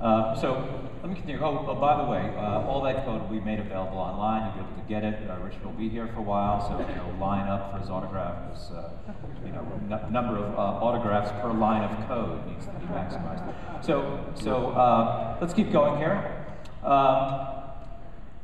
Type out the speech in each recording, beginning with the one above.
Uh, so let me continue. Oh, oh by the way, uh, all that code will be made available online. You'll be able to get it. Uh, Richard will be here for a while, so you know, line up for his autograph. Because, uh, you know, number of uh, autographs per line of code needs to be maximized. So, so uh, let's keep going here. Um,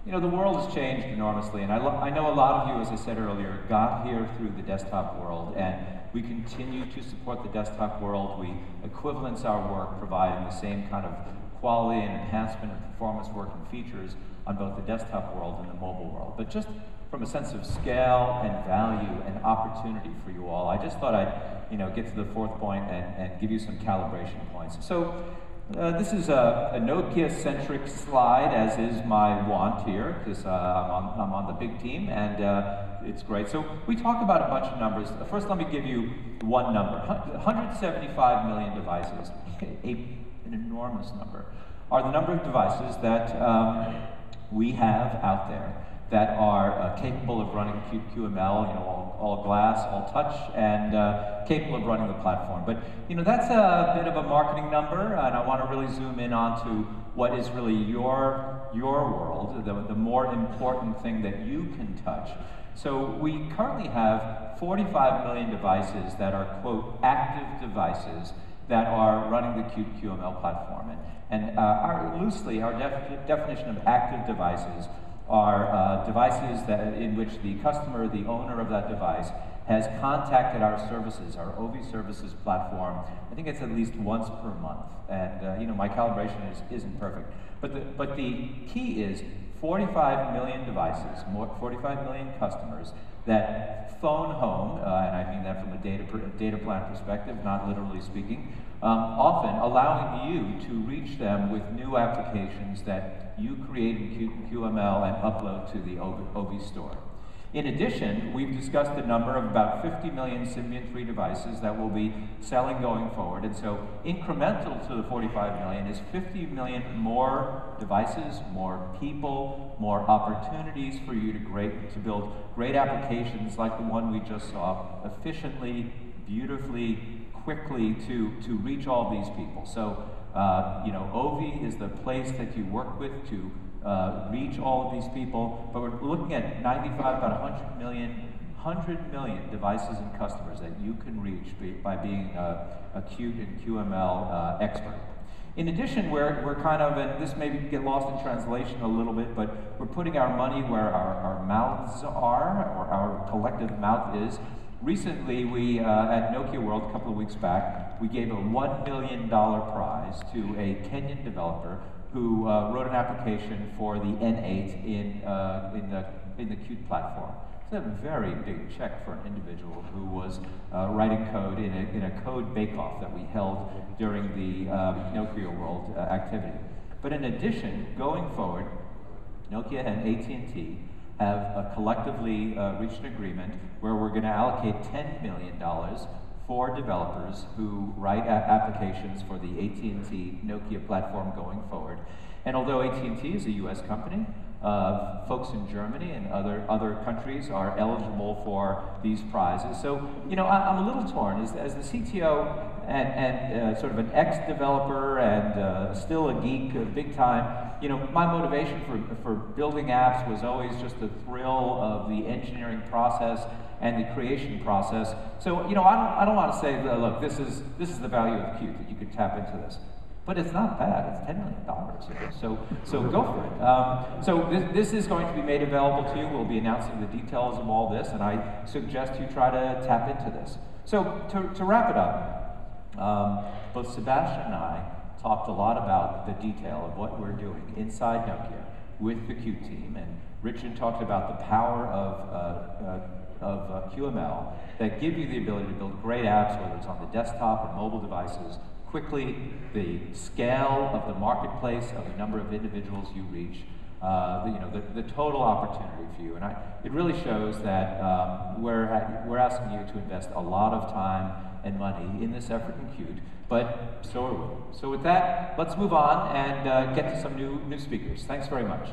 you know, the world has changed enormously, and I, I know a lot of you, as I said earlier, got here through the desktop world, and we continue to support the desktop world. We equivalence our work, providing the same kind of quality and enhancement and performance work and features on both the desktop world and the mobile world. But just from a sense of scale and value and opportunity for you all, I just thought I'd you know, get to the fourth point and, and give you some calibration points. So uh, this is a, a Nokia-centric slide, as is my want here, because uh, I'm, on, I'm on the big team, and uh, it's great. So we talk about a bunch of numbers. First, let me give you one number. 175 million devices, a, an enormous number, are the number of devices that um, we have out there that are uh, capable of running Q QML, you know, all, all glass, all touch, and uh, capable of running the platform. But you know, that's a bit of a marketing number, and I want to really zoom in onto what is really your your world, the, the more important thing that you can touch. So we currently have 45 million devices that are quote active devices that are running the Qt QML platform. And, and uh, our, loosely, our def definition of active devices are uh, devices that, in which the customer, the owner of that device, has contacted our services, our Ovi services platform. I think it's at least once per month. And uh, you know, my calibration is, isn't perfect. But the, but the key is 45 million devices, more, 45 million customers that phone home, uh, and I mean that from a data, data plan perspective, not literally speaking, um, often allowing you to reach them with new applications that you create in QML and upload to the Ovi, Ovi store. In addition, we've discussed the number of about 50 million Symbian 3 devices that will be selling going forward. And so incremental to the 45 million is 50 million more devices, more people, more opportunities for you to, great, to build great applications like the one we just saw, efficiently, beautifully, quickly to, to reach all these people. So, uh, you know, Ovi is the place that you work with to uh, reach all of these people, but we're looking at 95, about 100 million, 100 million devices and customers that you can reach by being a, a Qt and QML uh, expert. In addition, we're, we're kind of, and this may get lost in translation a little bit, but we're putting our money where our, our mouths are, or our collective mouth is. Recently, we, uh, at Nokia World, a couple of weeks back, we gave a $1 million prize to a Kenyan developer who uh, wrote an application for the N8 in, uh, in, the, in the Qt platform. It's a very big check for an individual who was uh, writing code in a, in a code bake-off that we held during the um, Nokia World uh, activity. But in addition, going forward, Nokia and AT&T have uh, collectively uh, reached an agreement where we're going to allocate $10 million for developers who write applications for the AT&T Nokia platform going forward. And although AT&T is a US company, uh, folks in Germany and other, other countries are eligible for these prizes. So, you know, I, am a little torn. As, as the CTO and, and uh, sort of an ex-developer and uh, still a geek big time, you know, my motivation for, for building apps was always just the thrill of the engineering process and the creation process. So, you know, I don't, I don't want to say, look, this is, this is the value of Qt, that you could tap into this. But it's not bad. It's $10 million. So, so go for it. Um, so this, this is going to be made available to you. We'll be announcing the details of all this, and I suggest you try to tap into this. So to, to wrap it up, um, both Sebastian and I talked a lot about the detail of what we're doing inside Nokia with the Qt team, and Richard talked about the power of, uh, uh, of uh, QML that give you the ability to build great apps, whether it's on the desktop or mobile devices, quickly, the scale of the marketplace, of the number of individuals you reach, uh, the, you know, the, the total opportunity for you. And I, it really shows that um, we're, we're asking you to invest a lot of time and money in this effort in Qt, but so are we. So with that, let's move on and uh, get to some new, new speakers. Thanks very much.